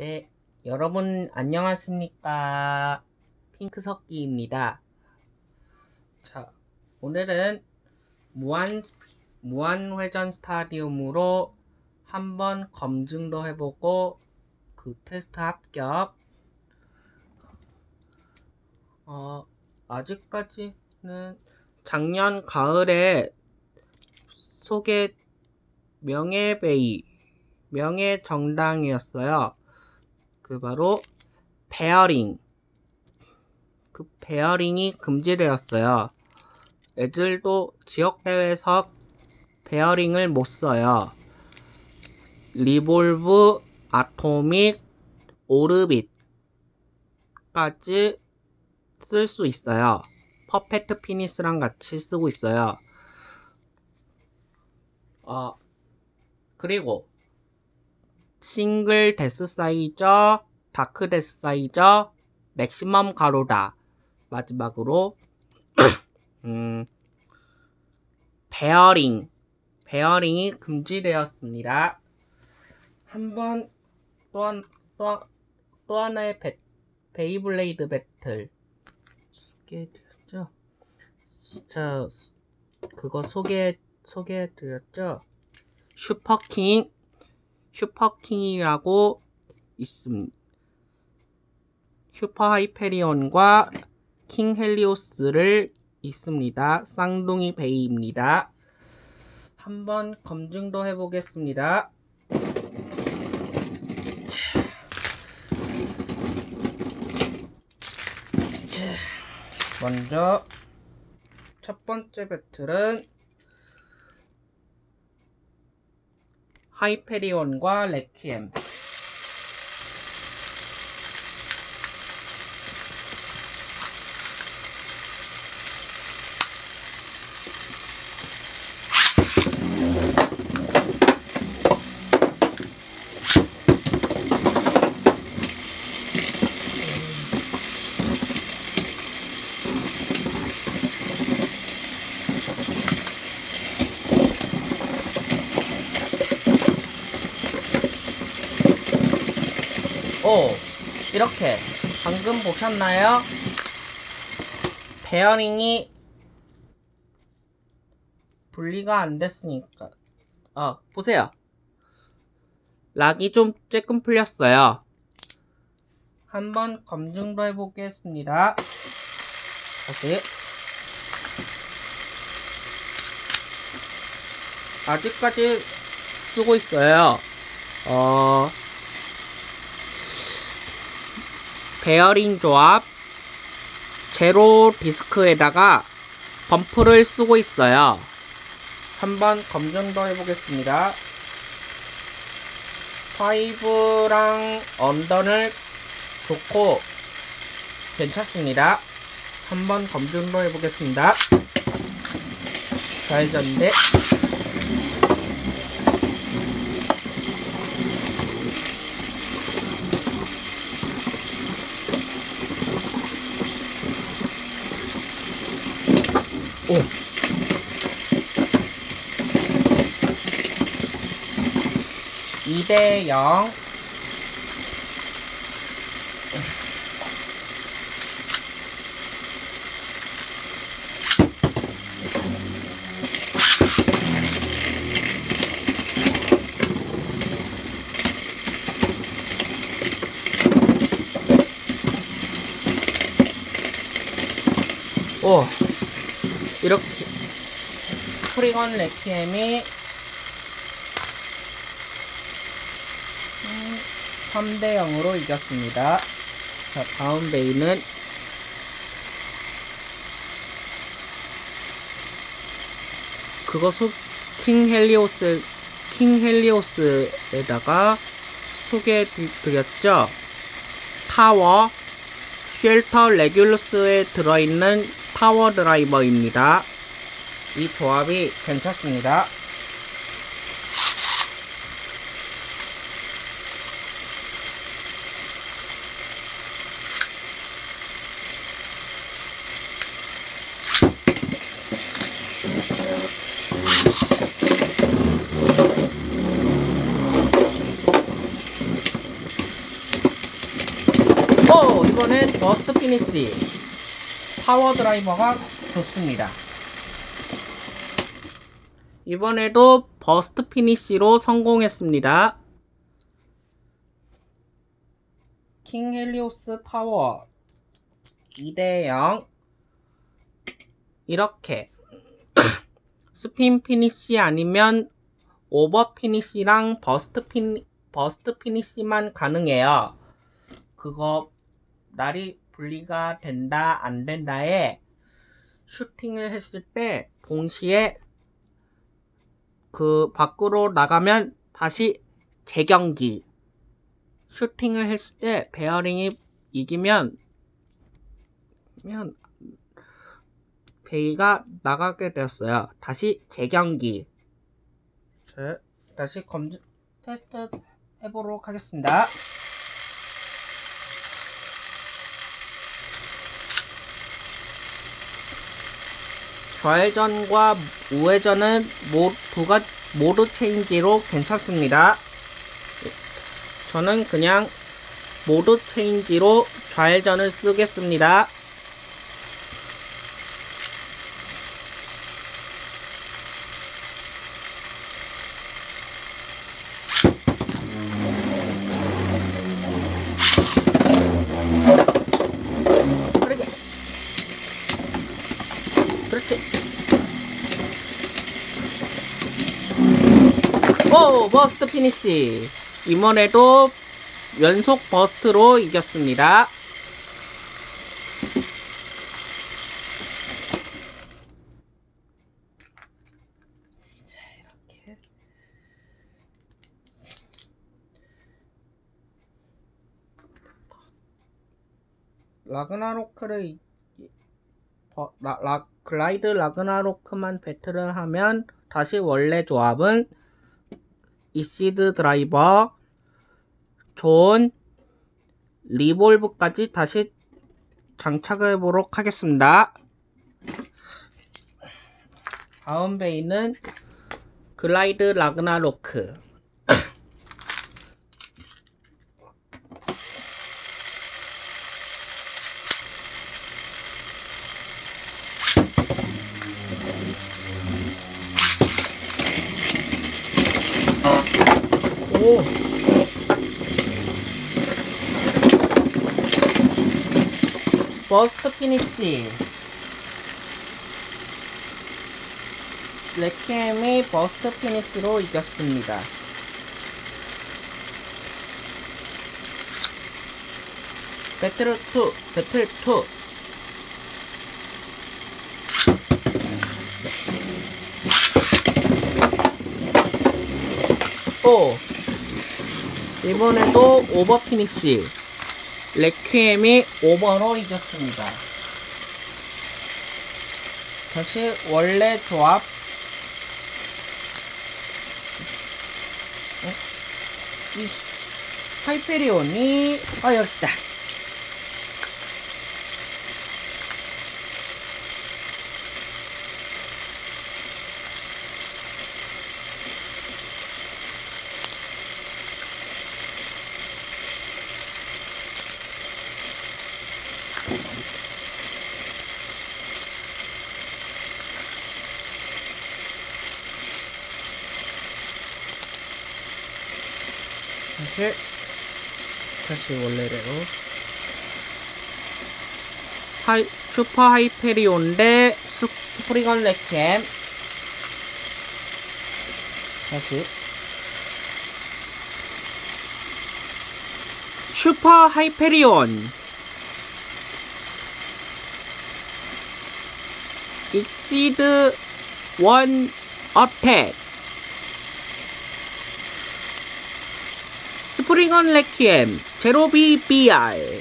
네, 여러분 안녕하십니까? 핑크석기입니다. 자, 오늘은 무한 무한회전 스타디움으로 한번 검증도 해보고 그 테스트 합격. 어, 아직까지는 작년 가을에 소개 명예베이 명예전당이었어요. 그 바로 베어링 그 베어링이 금지되었어요. 애들도 지역 대회에서 베어링을 못 써요. Revolve, Atomic, Orbit까지 쓸 수 있어요. Perfect Phoenix랑 같이 쓰고 있어요. 어, 그리고 싱글 Death Scyther, Dark Death Scyther, Maximum Garuda. 마지막으로 음, 베어링 베어링이 금지되었습니다. 한번 또, 한, 또, 한- 또 하나의 배, Beyblade battle 되었죠? 자 그거 소개 소개해드렸죠? Super King Super King이라고 있습니다. Super Hyperion과 King Helios를 있습니다. 쌍둥이 베이입니다. 한번 검증도 해보겠습니다. 먼저 첫 번째 배틀은 하이페리온과 레퀴엠 오 이렇게. 방금 보셨나요? 베어링이 분리가 안 됐으니까. 어 보세요. 락이 좀 조금 풀렸어요. 한번 검증도 해보겠습니다. 다시. 아직까지 쓰고 있어요. 어 베어링 조합 제로 디스크에다가 Bump를 쓰고 있어요. 한번 검증도 해보겠습니다. Five랑 Under를 좋고 괜찮습니다. 한번 검증도 해보겠습니다. 좌회전대 오. 이대 0. 오. 이렇게 Spriggan Requiem이 3대 0으로 이겼습니다. 자, 다음 베이는 그거 소, King Helios King Helios에다가 소개해 드렸죠. 타워 쉘터 레귤루스에 들어있는 파워 드라이버입니다. 이 조합이 괜찮습니다. 이번엔 burst finish 파워 드라이버가 좋습니다. 이번에도 burst finish로 성공했습니다. King Helios 타워 2대0 이렇게 spin finish 아니면 over finish랑 burst fini-, burst finish만 가능해요. 그거 날이 분리가 된다 안 된다에 슈팅을 했을 때 동시에 그 밖으로 나가면 다시 재경기 슈팅을 했을 때 베어링이 이기면 면 베이가 나가게 되었어요. 다시 재경기. 자, 다시 검 테스트 해보도록 하겠습니다. 좌회전과 우회전은 모, 두가 모두 체인지로 괜찮습니다. 저는 그냥 모두 체인지로 좌회전을 쓰겠습니다. 그러게. 그렇지. 오, 피니시. 이번에도 연속 버스트로 이겼습니다. 라그나로크를 이- 버- 라, 라, 글라이드 라그나로크만 배틀을 하면 다시 원래 조합은 이시드 드라이버, 존, 리볼브까지 다시 장착을 해보도록 하겠습니다. 다음 베이는 글라이드 라그나로크. 오. 버스트 피니시. 레캠이 버스트 피니시로 이겼습니다. 배틀 2, 배틀 2. 오. 이번에도 over finish. Requiem이 over로 이겼습니다. 다시 원래 조합. 어? 이 Hyperion이 아 여기 있다. 다시 다시 원래대로 하이 슈퍼 하이페리온 대 스, 스프리건 레캠 다시. 슈퍼 하이페리온. 익시드 원 어택. 스프링언 레퀴엠 제로비 BR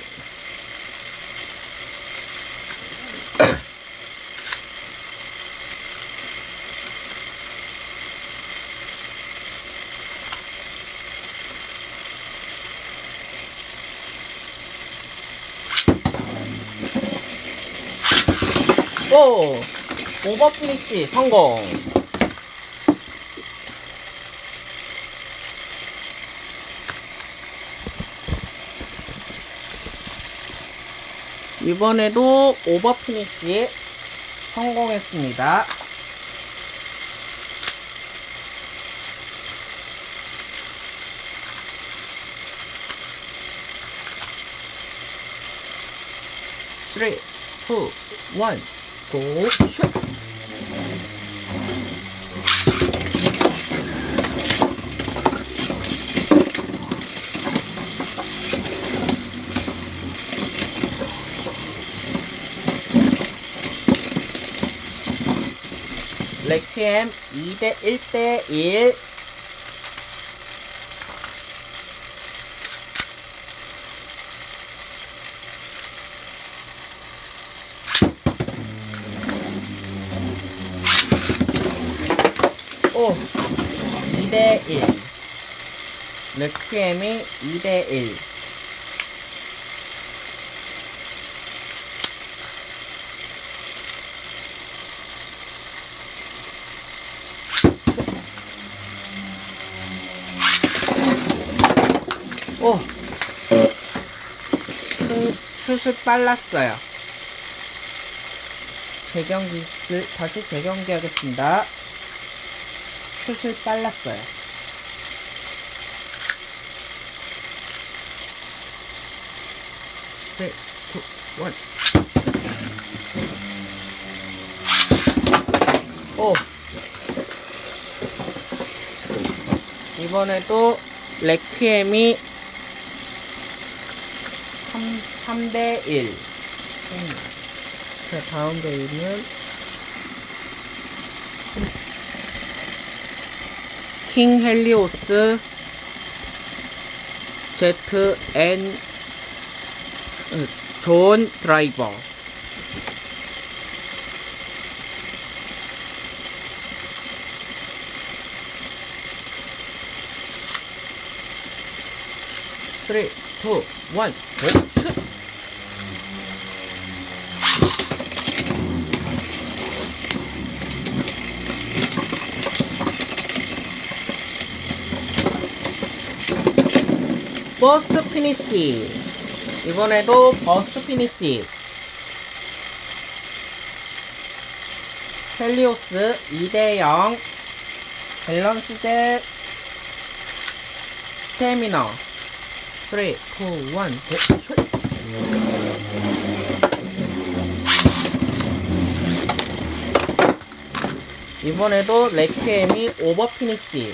오 오버 피니시 성공 이번에도 오버 피니시 성공했습니다. 쓰리, 투, 원, 고, 슛! 레퀴엠 2대 1대 1 오! 2대 1 레퀴엠이 2대 1 오! 슛, 슛을 빨랐어요. 재경기를 다시 재경기 하겠습니다. 슛을 빨랐어요. 네, 투, 원. 오! 이번에도 레퀴엠이 3, 3대 1. 자, 다음 게임은 킹 헬리오스 앤 어, 존 드라이버 쓰리, 투, 원, 고, 슛! 버스트 피니시. 이번에도 버스트 피니시. 헬리오스 2대0 밸런스 대 스태미너. 3, 2, 1, 슛! 이번에도 레퀴엠이 오버 피니시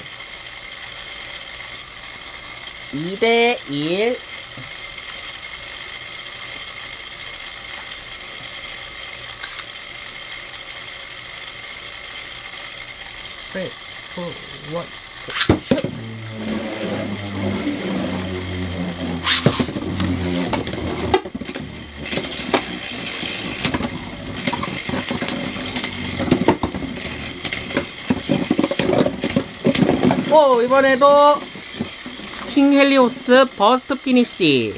2대 1 3, 2, 1, 슛! 오, 이번에도 킹 헬리오스 버스트 피니시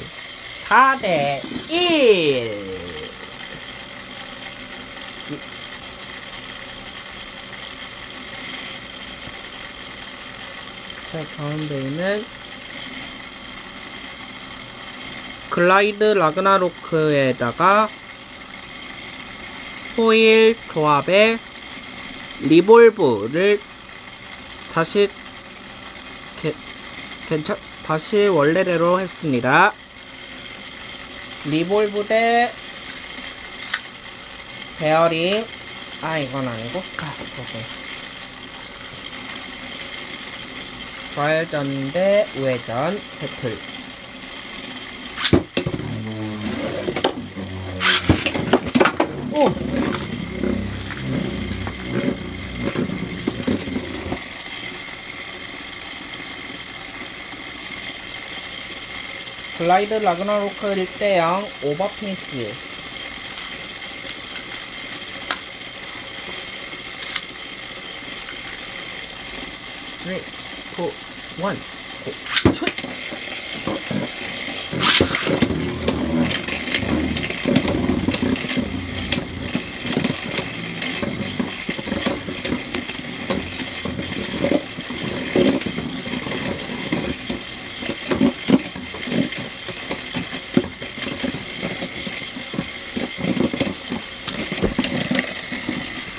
4대 1 자, 가운데에는 Glide Ragnaruk에다가 호일 조합의 Revolve를 다시 개, 괜찮 다시 원래대로 했습니다. Revolve 대 베어링 아 이건 아니고? 아 좌회전 대 우회전 배틀. 오 글라이드 라그나로크 1대0 오버 피니시 쓰리, 투,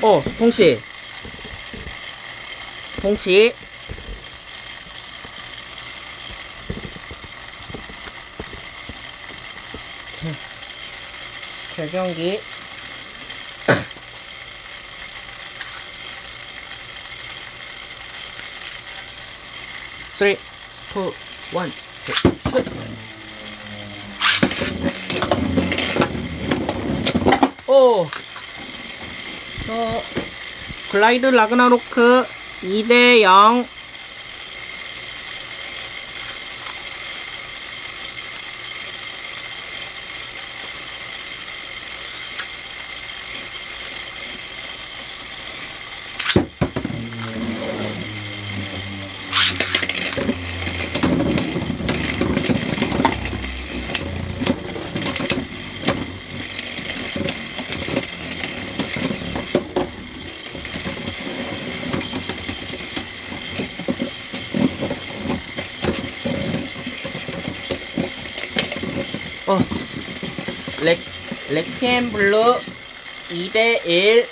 어, 동시. 동시. 결경기. 쓰리, 투, 원, 슛. 오. 어, 글라이드 라그나로크 2대 0. 어, 렉, 렉키엠 블루 2대 1.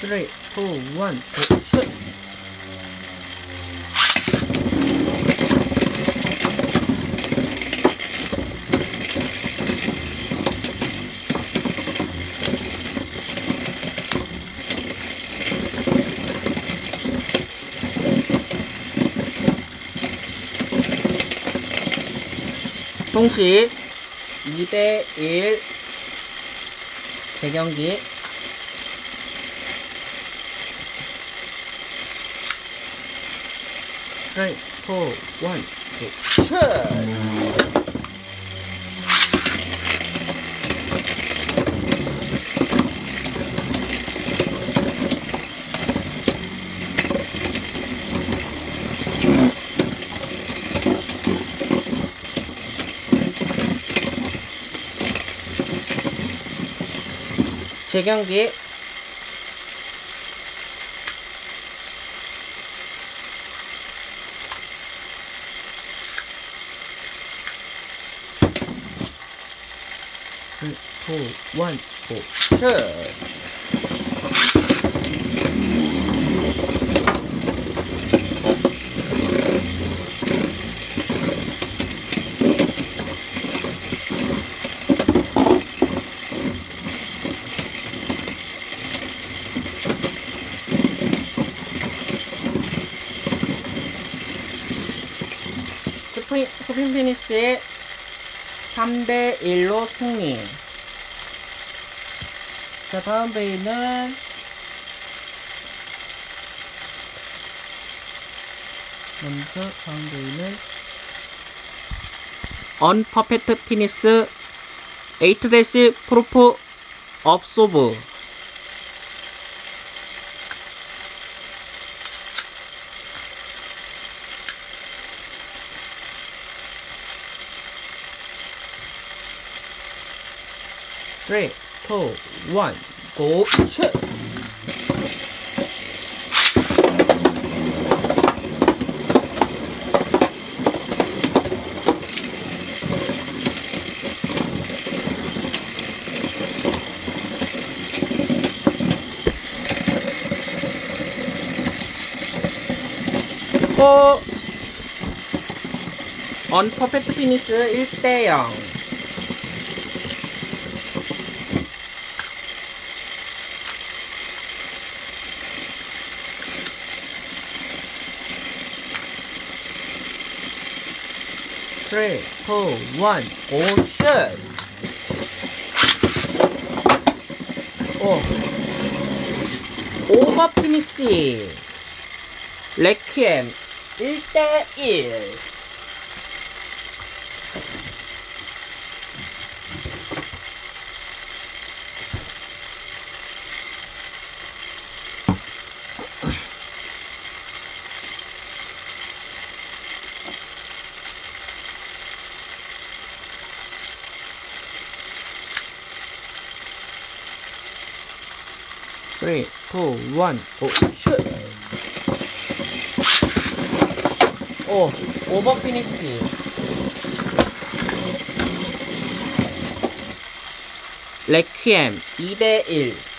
쓰리, 투, 원, 고, 슛! 동시 2대 1 재경기 쓰리, 투, 원, 고, 슛! 재경기 쓰리, 투, 원, 고, 슛! 스프린, 스프린 피니스의 3대 1로 승리. 자, 다음 베이는 먼저 다음 베이는 언퍼펙트 피니스 에이트레시 프로프 업소브 three, two, one, go, shoot! 또 언퍼펙트 피니스 1대 0 3, 2, 1, 고, 슛! 오. 오버 피니시. 레퀴엠 1대1. one, go, shoot. Oh, over finish here. 레퀴엠 2대1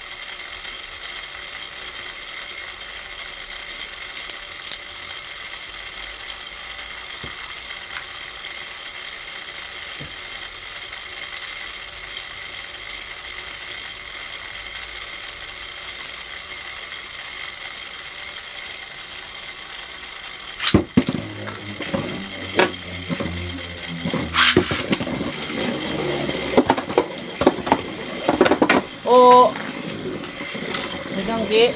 대경기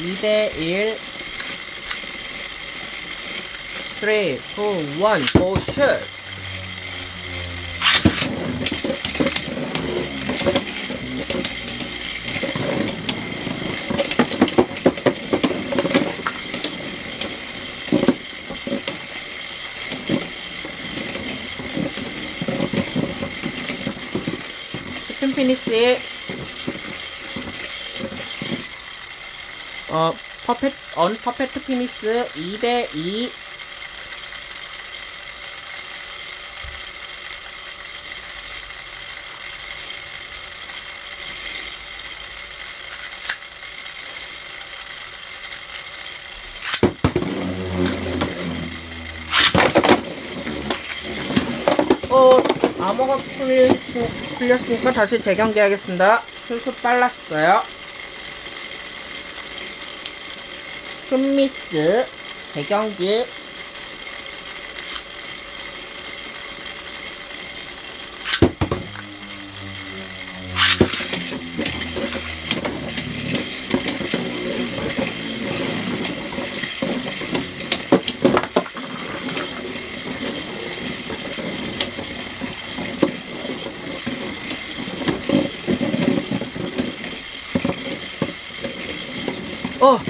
이대1 3, 2, 1, go shoot! 피니시 어 퍼펙 언퍼펙트 피니스 2대 2 어, 암호가 풀리, 풀렸으니까 다시 재경기하겠습니다. 순수 빨랐어요. 춤미스 재경기 어.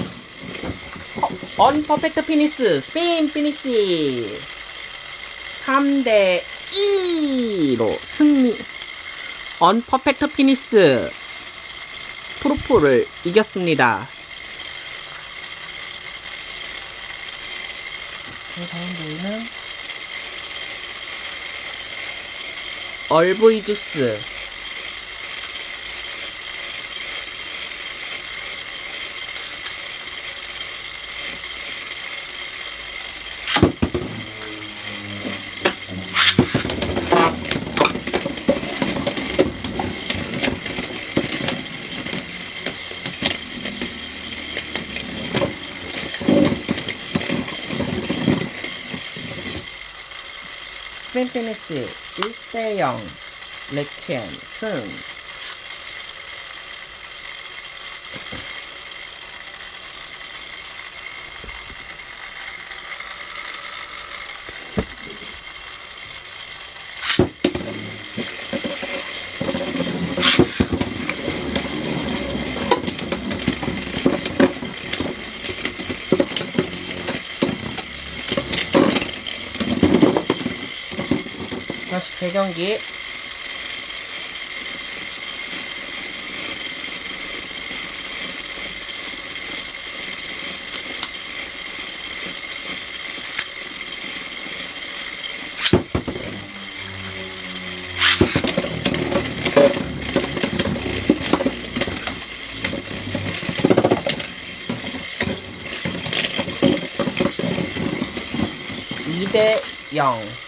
언퍼펙트 피니스 스핀 피니시 3대 2로 승리. 언퍼펙트 피니스 프로포를 이겼습니다. 그 다음 보이는? 얼브이 주스 스페인 피니시 1대 0 레켄 승 다시 재경기. 이대 0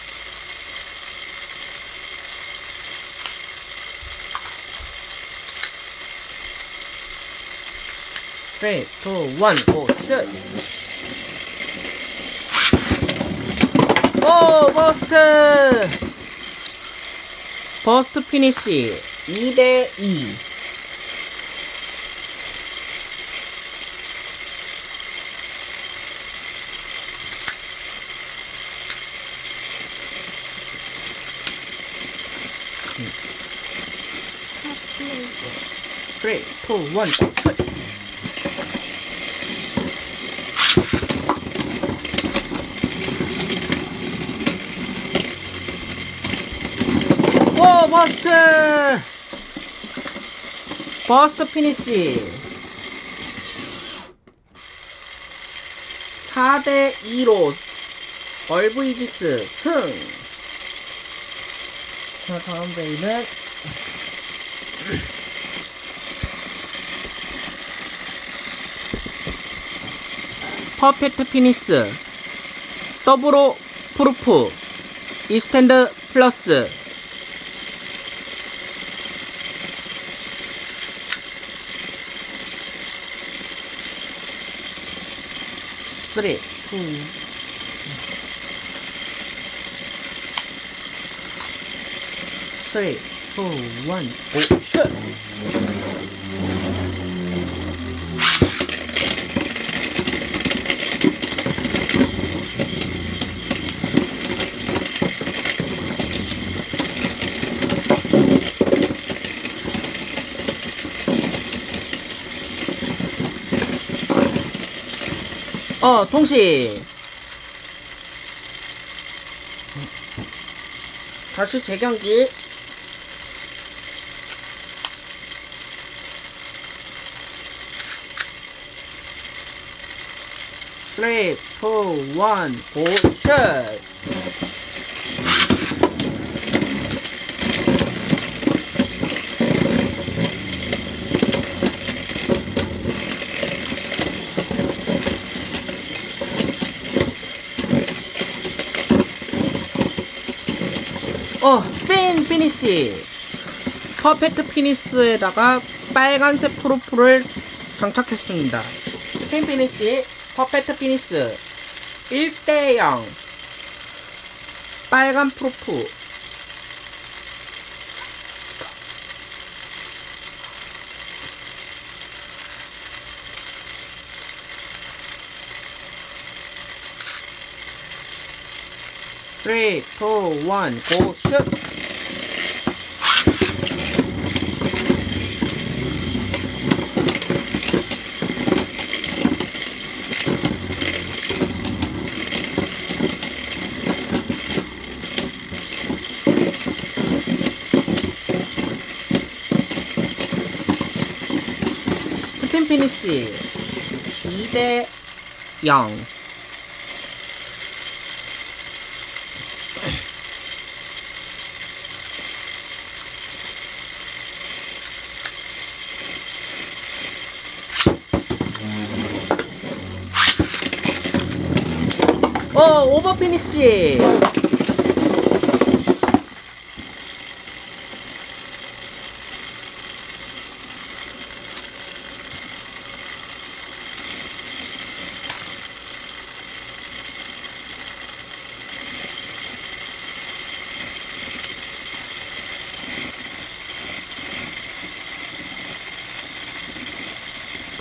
3, 2, 1, 고, 슛! 오, 버스트! 버스트 피니시 2대2 3, 2, 1, 슛! 오 버스트. 버스트 피니시. 4대 2로 얼브이지스 승. 자, 다음 베이는 퍼펙트 피니스 더블로 프루프 이스탠드 플러스 쓰리 투 쓰리 투원 어, 통신. 다시 재경기. 쓰리, 투, 원, 고, 슛! 어, spin finish. Perfect Phoenix에다가 빨간색 proof를 장착했습니다. spin finish, Perfect Phoenix. 1대0. 빨간 proof. 쓰리, 투, 원, 고, 2대 0 어, 오버 피니시.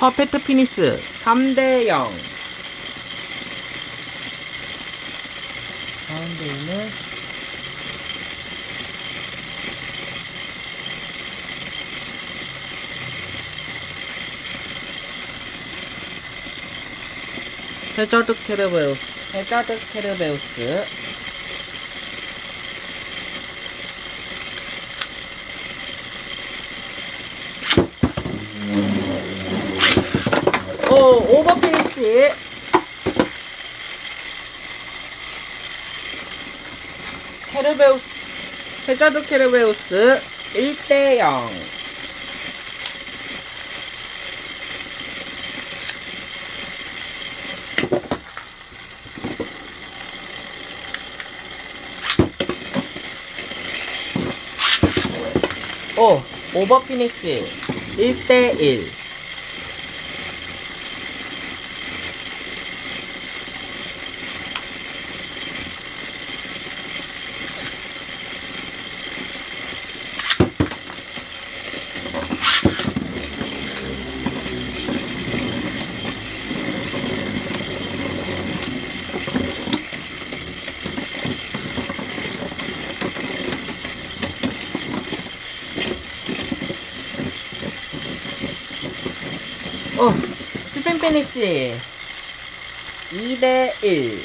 퍼펙트 피니스 3대 0. 가운데 있는 해저드 케르베우스 해저드 케르베우스 오 오버 피니시. 케르베우스 해저드 케르베우스 1대 0 오, 오버 피니시 1대 1 어, 스팸 페니시. 2대1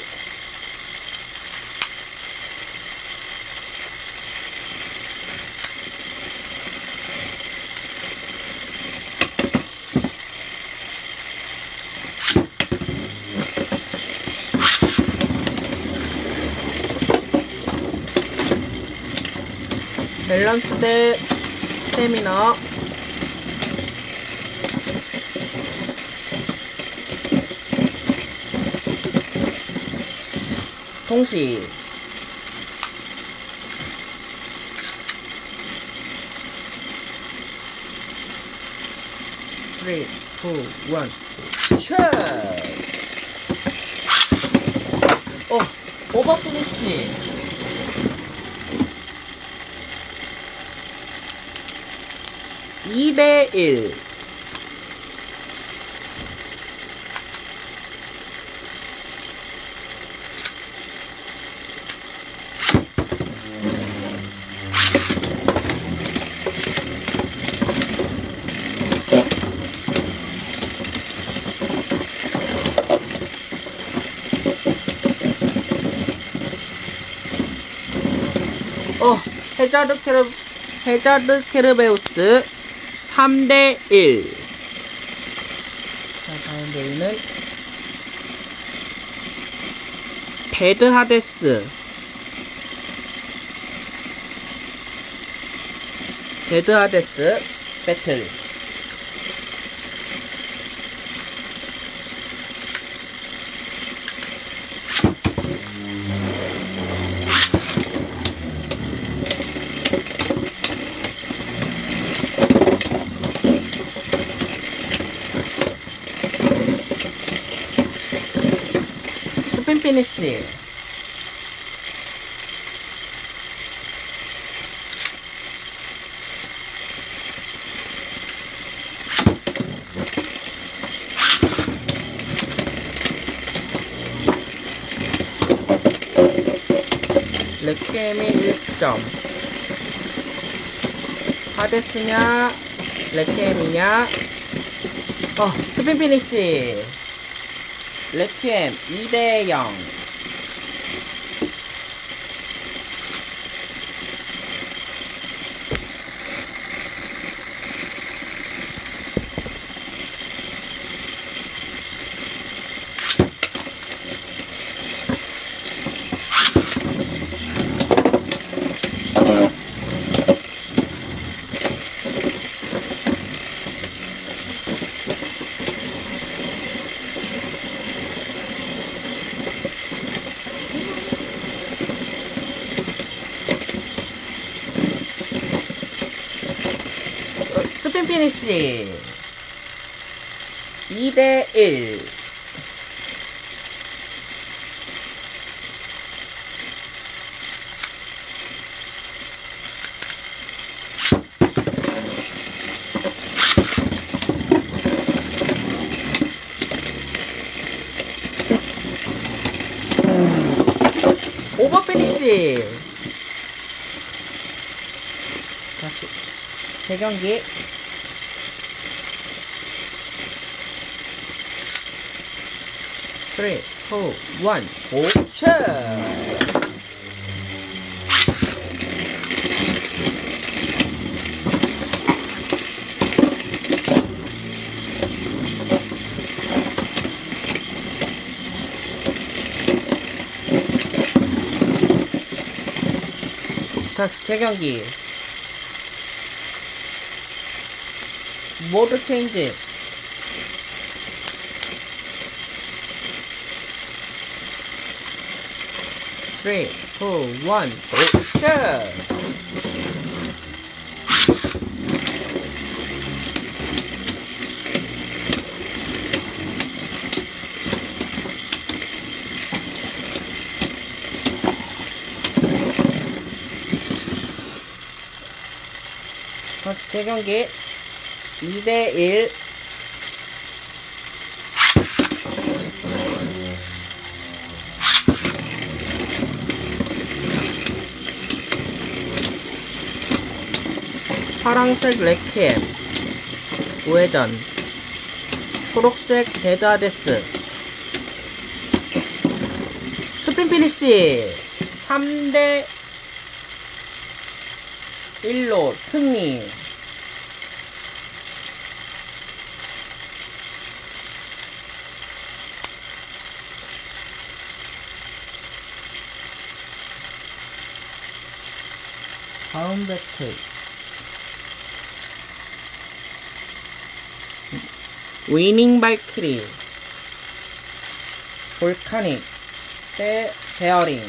밸런스 대 스태미너. 동시 쓰리, 투, 원, 샷! 어, 오버 피니시. 이대 일. 어, 해자드 케르, 해자드 케르베우스 3대 1. 자, 다음 데이는 베드 하데스. 베드 하데스 배틀. 스핀 피니시. 레퀴엠이 1점. 2대 0. 어, 스핀 피니시 2대 1. 오버 피니시. 다시 재경기. 쓰리, 투, 원, 고, 샷! 다시 재경기. 모드 체인지. Three, two, one, go, 샷! 다시 재경기 2대1 파랑색 레키엠 우회전 초록색 데드아데스 스핀 피니시 3대 1로 승리 다음 배틀. 위닝 발키리. 볼카닉. 대 베어링.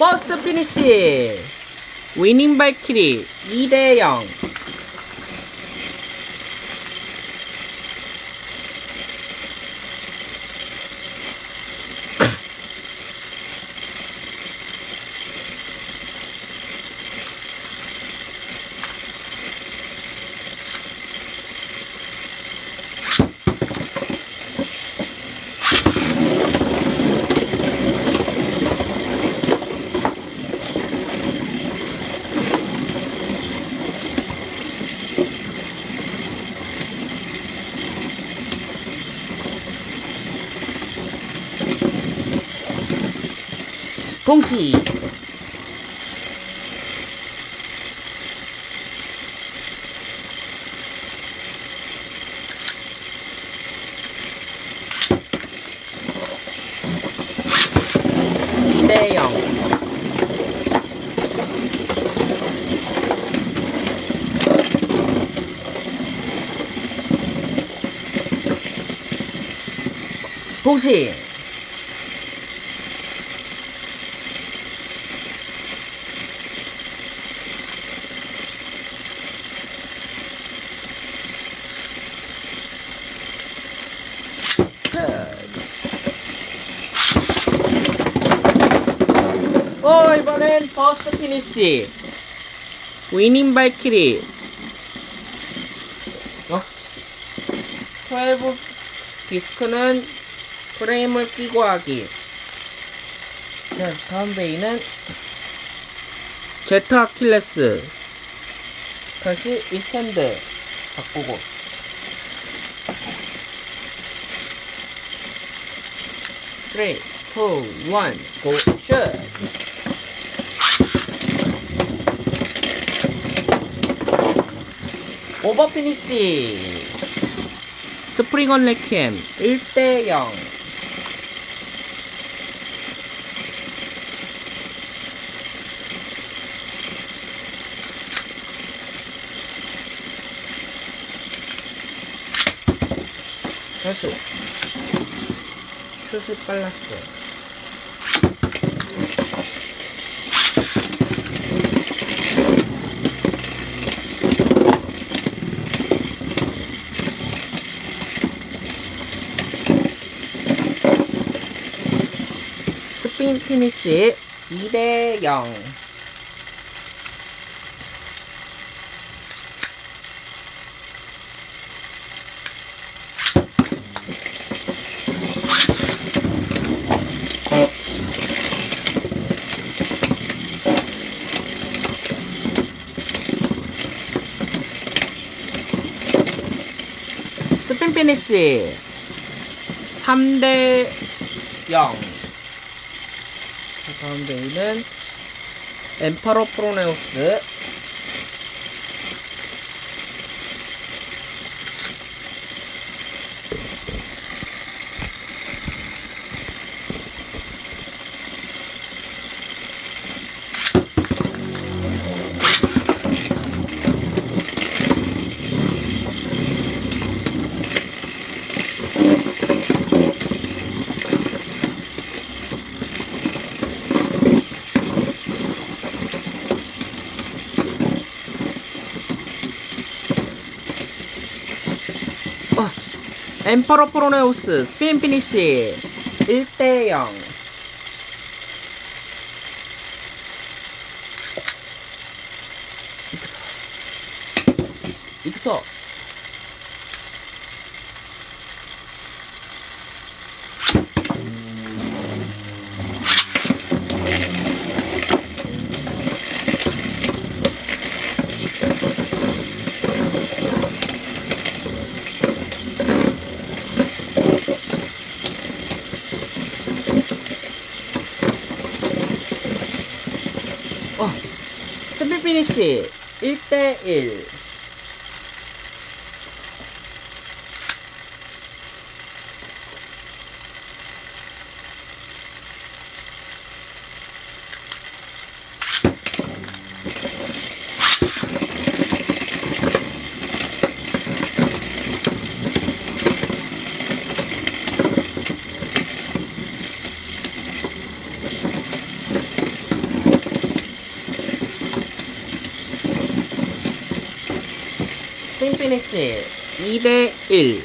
퍼스트 피니시 위닝 발키리 2대0 동시 이대영 동시 어 이번엔 피니시 위닝 발키리. 어? 12 디스크는 프레임을 끼고 하기. 자 다음 베이는 제트 아킬레스. 다시 이 스탠드 바꾸고. Three, two, one, go. shoot. 오버 피니시. 스프링언 레퀴엠 1대 0. 다시 슛을 빨랐어요. 스핀 피니시 2대 0. 스핀 피니시 3대 0. 다음 베이는 엠퍼러 프로네우스 엠퍼러 프로네우스 스피인 피니시 1대 0 익서. 익서 어, 스피 피니시 1대1 스윙 피니시 2대 1.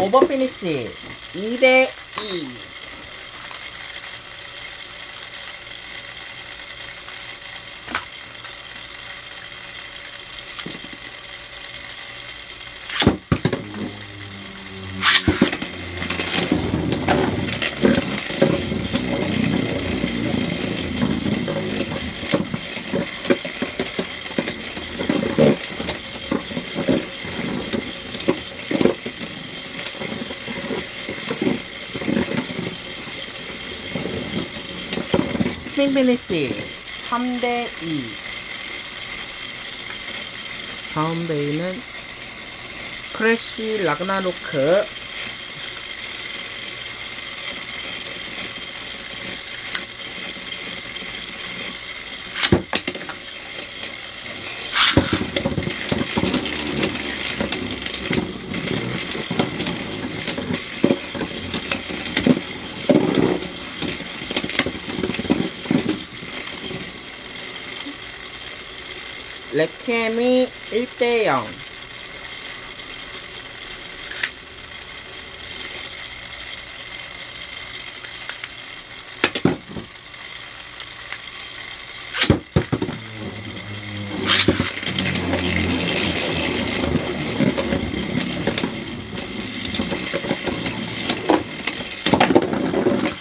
오버 피니시 2대 2. 스핀 피니시 3대 2. 다음 베이는 크래쉬 라그나로크 레케미 1대 0.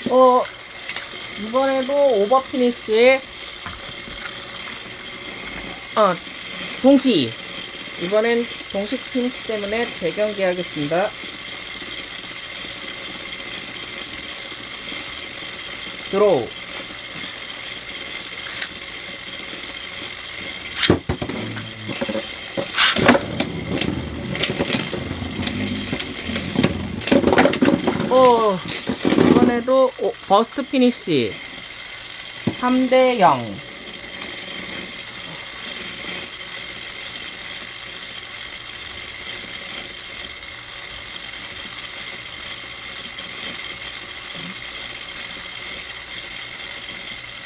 어, 이번에도 오버 피니쉬에 어, 동시. 이번엔 동시 피니시 때문에 재경기 하겠습니다. 드로우. 오, 이번에도 오, 버스트 피니시 3대 0.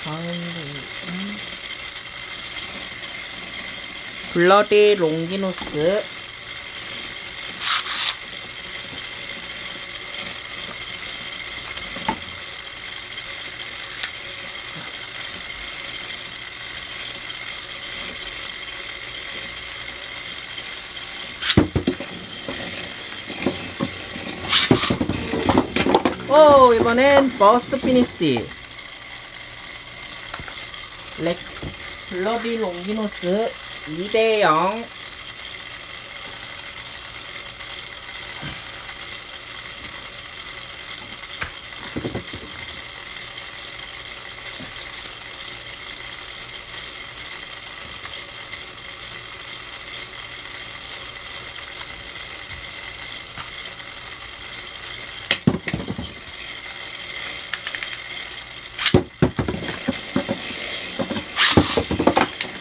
다음은 블러디 롱기노스. 오 이번엔 버스트 피니시. 렉 블러디 롱기노스 2대 0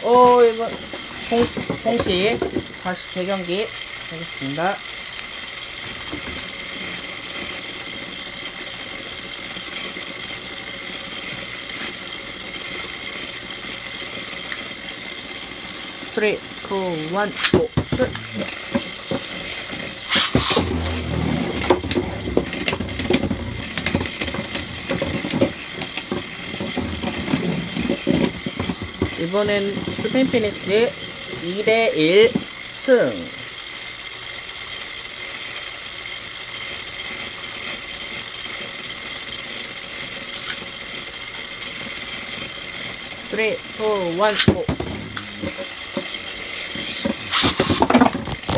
오 이번 동시, 다시 재경기 하겠습니다. 쓰리, 투, 원, 고, 슛. 이번엔 스페인 피니스 2대 1 승. 쓰리, 투, 원, 고.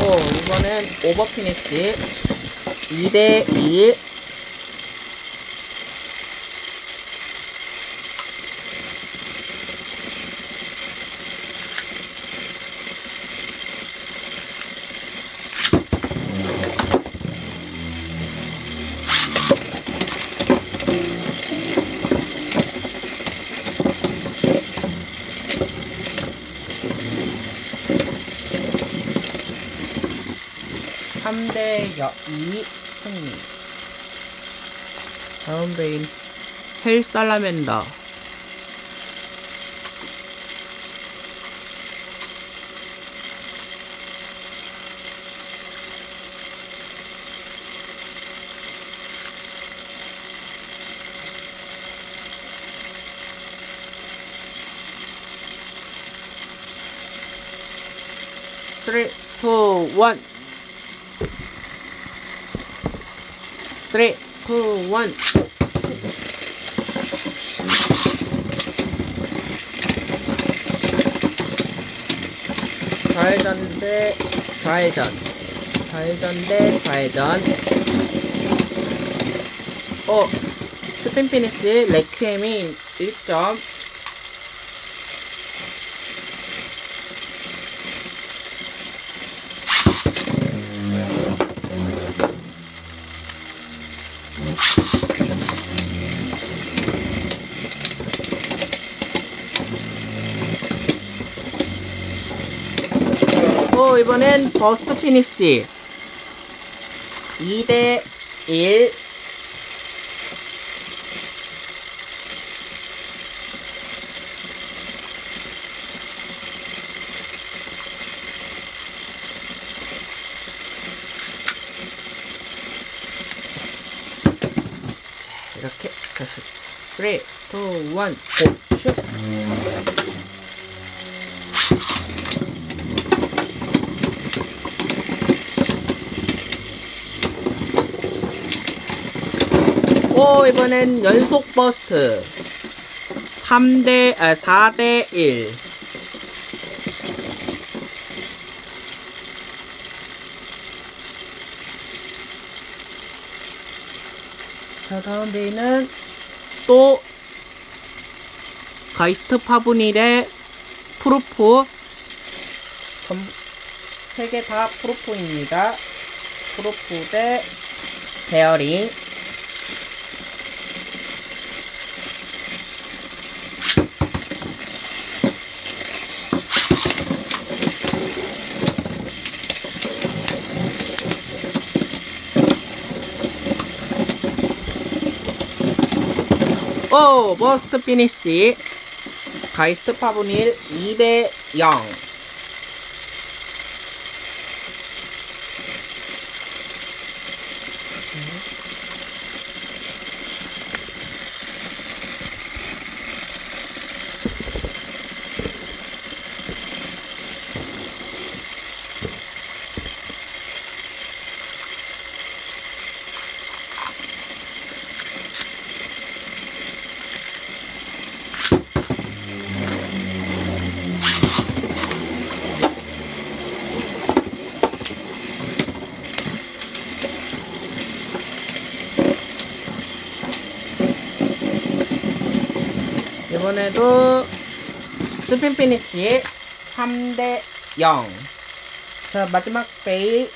오, 이번엔 오버 피니시 2대 2 먼저 승리 다음 베인 헬 살라멘더. 3, 2, 1 3, 2, 1 좌회전 대 좌회전. 좌회전 대 좌회전. 어 스핀피니시 레퀴엠이 1점. 이번엔 버스트 피니시. 2대 1 자, 이렇게 다시 3, 2, 1, 고! 슛! 오 이번엔 연속 버스트. 3대 아 4대 1 자, 다음 베이는 또 가이스트 파브닐의 프루프 세 개 다 프루프입니다. 프루프 대 베어링 오 버스트 피니시. 가이스트 파브닐 2대 0 이번에도 스핀 피니시 3대 0. 자, 마지막 베이.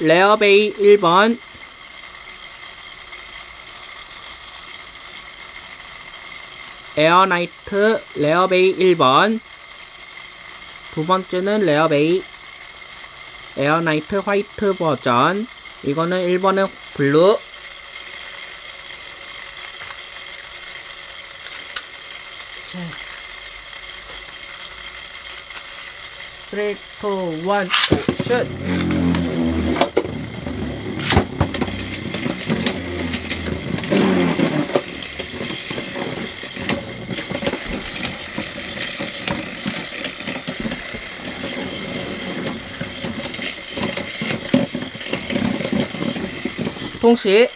레어 베이 1번. 에어나이트 레어 베이 1번. 두 번째는 레어 베이 에어나이트 화이트 버전. 이거는 1번은 블루. Three, two, one, shoot. 동시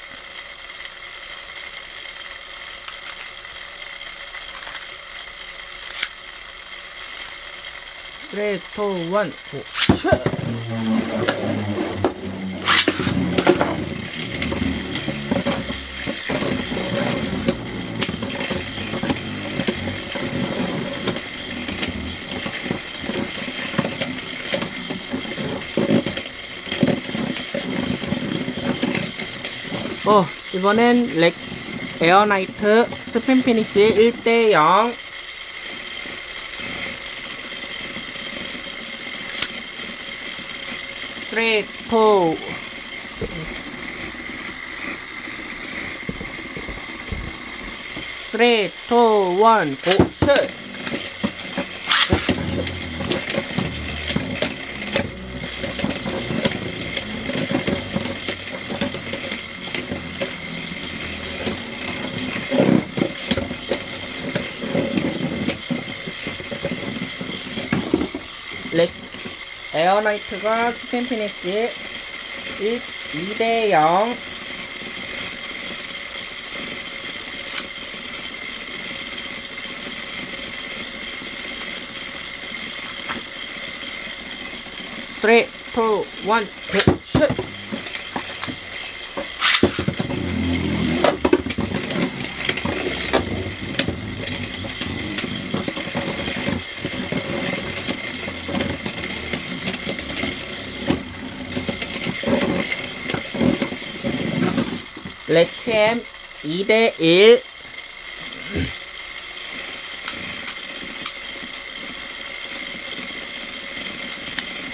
Three, two, one, shoot. 어, 이번엔 렉 에어나이트 스핀 피니시 1대 0. Three, go, shoot. 다운라이트가 스팀 피니시 1, 2대 0 3, 2, 1, 2 2대 1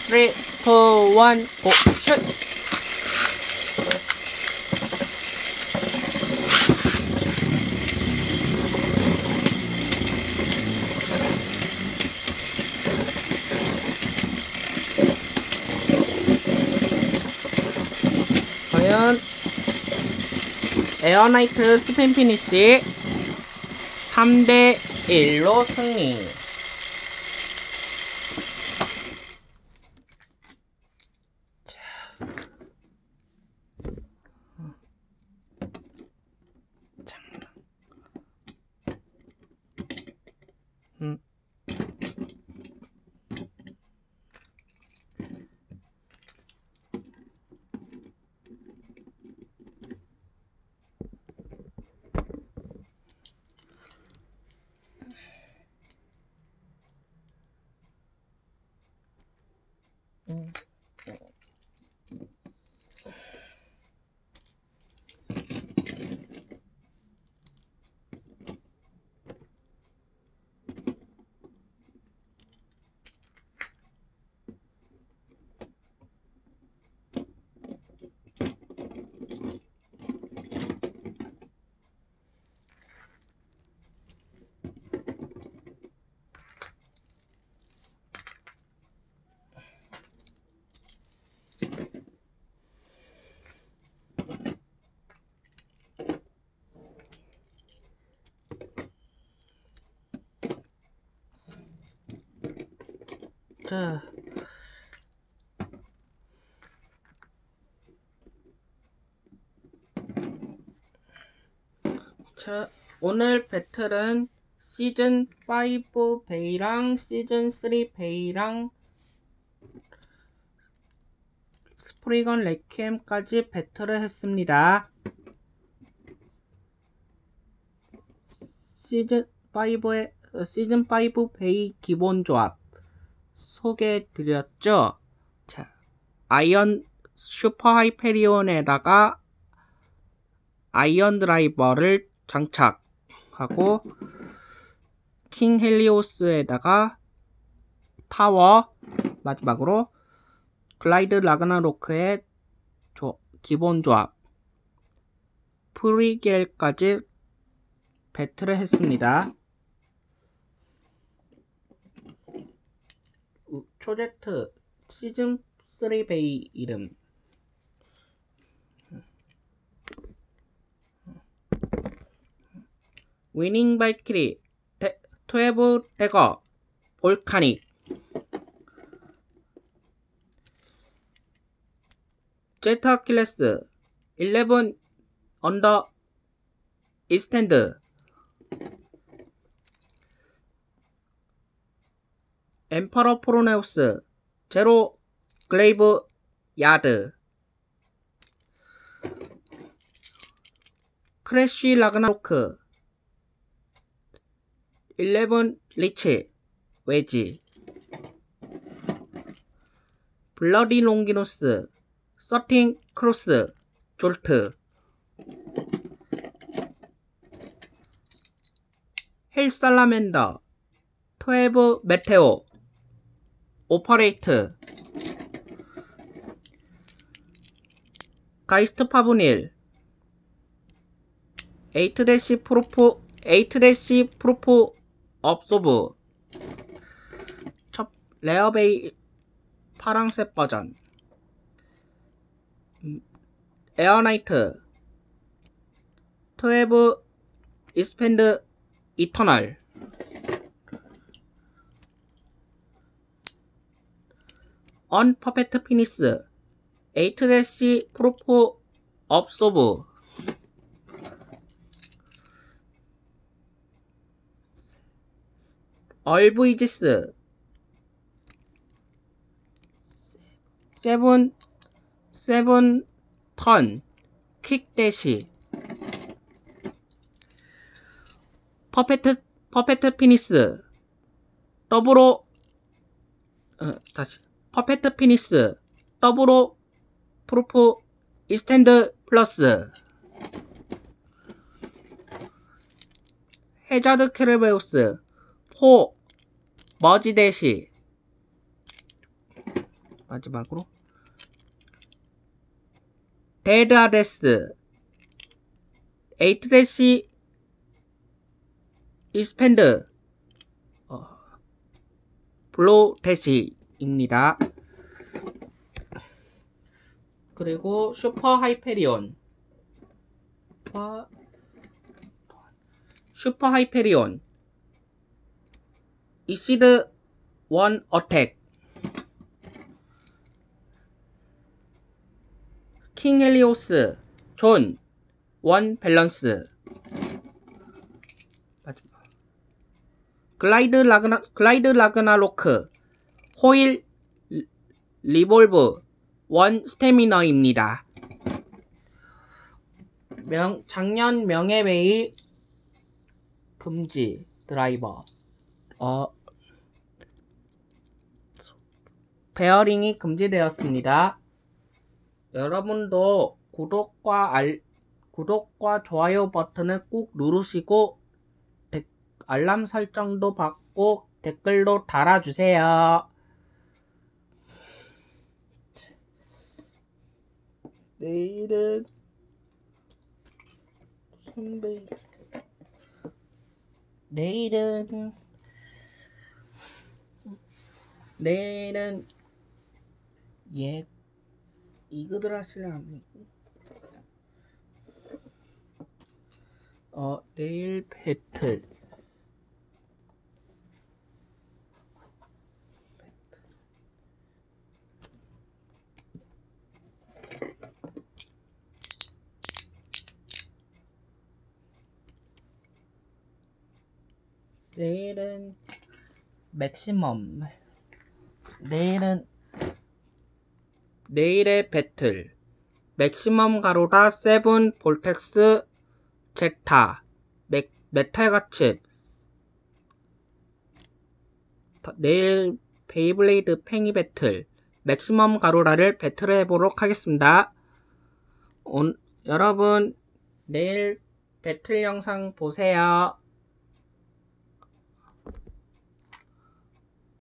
3, 2, 1, 고, 슛! 과연 에어나이트 스팸 피니시 3대 1로 승리. 자. 자, 오늘 배틀은 시즌 5 베이랑 시즌 3 베이랑 스프리건 레퀴엠까지 배틀을 했습니다. 시즌 5의 시즌 5 베이 기본 조합 소개해 드렸죠. 자, 아이언 Super Hyperion에다가 아이언 드라이버를 장착하고 King Helios에다가 타워 마지막으로 Glide Ragnaruk의 조, 기본 조합 프리겔까지 배틀을 했습니다. 초제트 시즌 3 베이 이름. 위닝 발키리 트웨브 대거 볼카닉 제트 아킬레스 11 언더 이스탠드 엠퍼러 프로네우스 제로 글레이브 야드. 크래쉬 라그나로크. 11 리치 웨지. 블러디 롱기노스 서팅 크로스 졸트. 헬 살라멘더 트웨브 메테오 오퍼레이트. 가이스트 파브닐. 8대시 프로포 8대시 프로포 업소브. 첫 레어베이 파랑색 버전. 음, 에어나이트. 12 이스펜드 이터널 언퍼펙트 피니스 8대시 프로포 업소브 얼브이지스 세븐 세븐 턴 퀵대시 퍼펙트 퍼펙트 피니스 더블로 어, 다시 퍼펙트 피니스 더블로 프로포 이스탠드 플러스. 해자드 캐르베우스 포 머지 대시. 마지막으로. 데드 아데스 에이트 대시 이스펜드. 어, 블로우 대시 입니다. 그리고 슈퍼 하이페리온 Super, Hyperion Xceed one attack King Helios zone one balance. Glide Ragna Glide Ragnaruk wheel re- revolve one stamina입니다. 명, 작년 명예회의 금지 드라이버 어 베어링이 금지되었습니다. 여러분도 구독과 알 구독과 좋아요 버튼을 꾹 누르시고 데- 알람 설정도 받고 댓글도 달아주세요. 내일은 선배. 내일은 내일은 예 이거들 하시려면 어 내일 배틀 내일은 맥시멈 내일은 내일의 배틀 맥시멈 가로다 세븐 볼텍스 제타 메, 메탈 가츠 내일 베이블레이드 팽이 배틀 맥시멈 가로라를 배틀을 해보도록 하겠습니다. 온, 여러분 내일 배틀 영상 보세요.